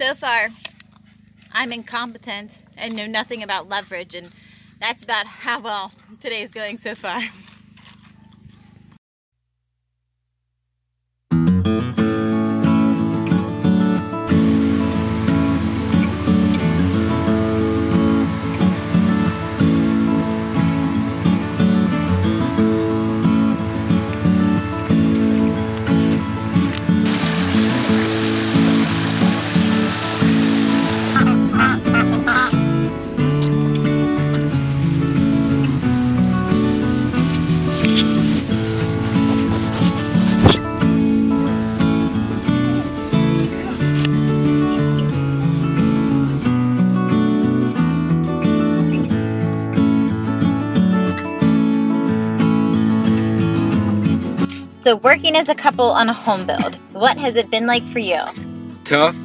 So far, I'm incompetent and know nothing about leverage, and that's about how well today is going so far. So, working as a couple on a home build, what has it been like for you? Tough,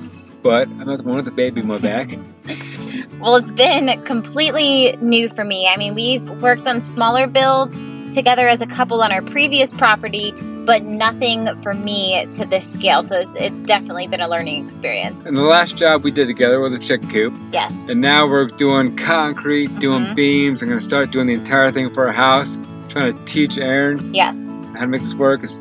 but I'm not the one with the baby in my back. well, it's been completely new for me. I mean, we've worked on smaller builds together as a couple on our previous property, but nothing for me to this scale. So it's, it's definitely been a learning experience. And the last job we did together was a chicken coop. Yes. And now we're doing concrete, doing mm-hmm. beams. I'm going to start doing the entire thing for our house, trying to teach Aaron. Yes how to make this work is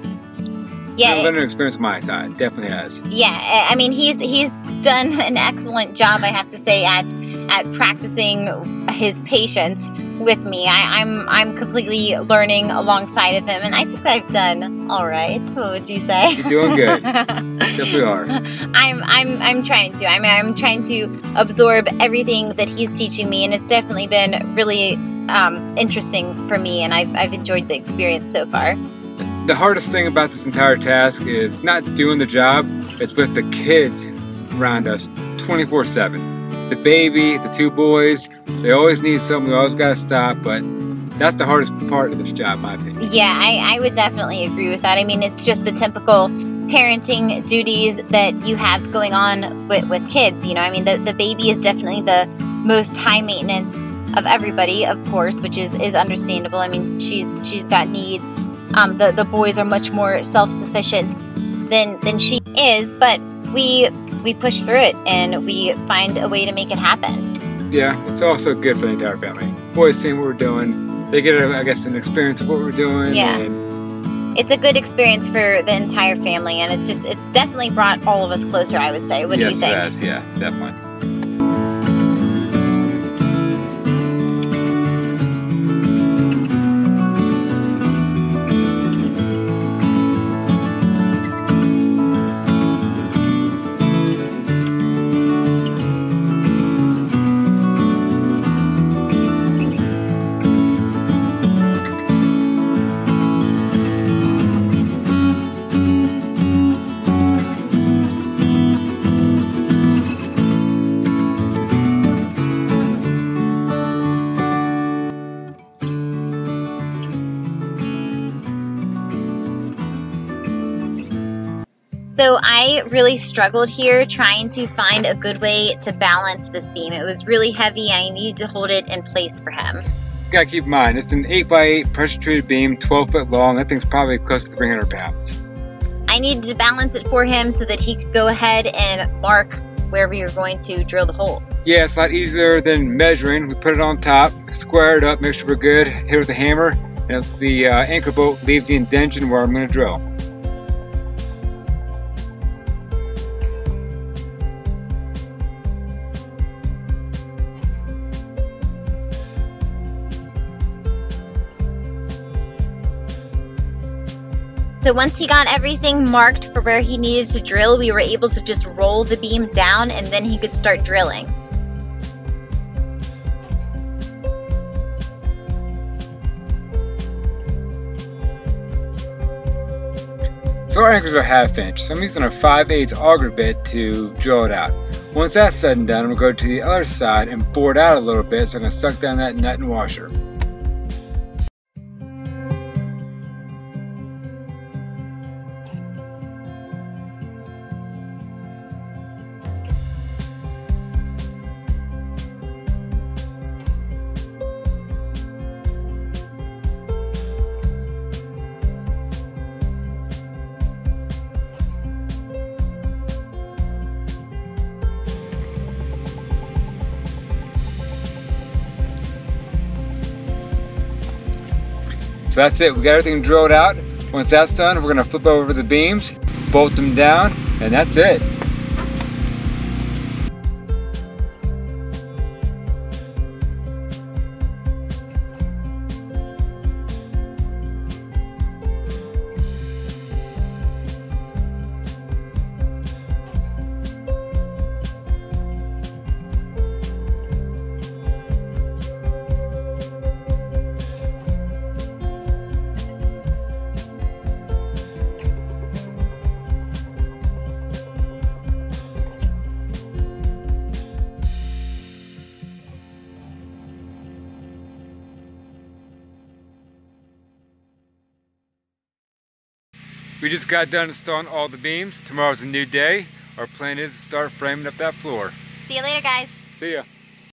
yeah, learning experience on my side. Definitely has. Yeah, I mean he's he's done an excellent job, I have to say, at at practicing his patience with me. I, am I'm, I'm completely learning alongside of him, and I think I've done all right. What would you say? You're doing good. Definitely are. I'm I'm I'm trying to. I mean, I'm trying to absorb everything that he's teaching me, and it's definitely been really um, interesting for me, and I've I've enjoyed the experience so far the hardest thing about this entire task is not doing the job, it's with the kids around us 24 7. The baby, the two boys, they always need something, we always gotta stop, but that's the hardest part of this job, my opinion. Yeah, I, I would definitely agree with that. I mean, it's just the typical parenting duties that you have going on with, with kids. You know, I mean, the, the baby is definitely the most high maintenance of everybody, of course, which is, is understandable. I mean, she's she's got needs um, the the boys are much more self sufficient than than she is, but we we push through it and we find a way to make it happen. Yeah, it's also good for the entire family. Boys seeing what we're doing, they get, a, I guess, an experience of what we're doing. Yeah. it's a good experience for the entire family, and it's just it's definitely brought all of us closer. I would say. What yes, do you think? Yes, yeah, definitely. So I really struggled here trying to find a good way to balance this beam. It was really heavy and I needed to hold it in place for him. You gotta keep in mind, it's an 8x8 pressure treated beam, 12 foot long. That thing's probably close to 300 pounds. I needed to balance it for him so that he could go ahead and mark where we were going to drill the holes. Yeah, it's a lot easier than measuring. We put it on top, square it up, make sure we're good, hit it with a hammer, and the uh, anchor bolt leaves the indention where I'm gonna drill. So once he got everything marked for where he needed to drill, we were able to just roll the beam down and then he could start drilling. So our anchors are half inch, so I'm using a 5 8 auger bit to drill it out. Once that's said and done, I'm going to go to the other side and bore it out a little bit so I can suck down that nut and washer. So that's it. We got everything drilled out. Once that's done, we're gonna flip over the beams, bolt them down, and that's it. We just got done installing all the beams. Tomorrow's a new day. Our plan is to start framing up that floor. See you later, guys. See ya.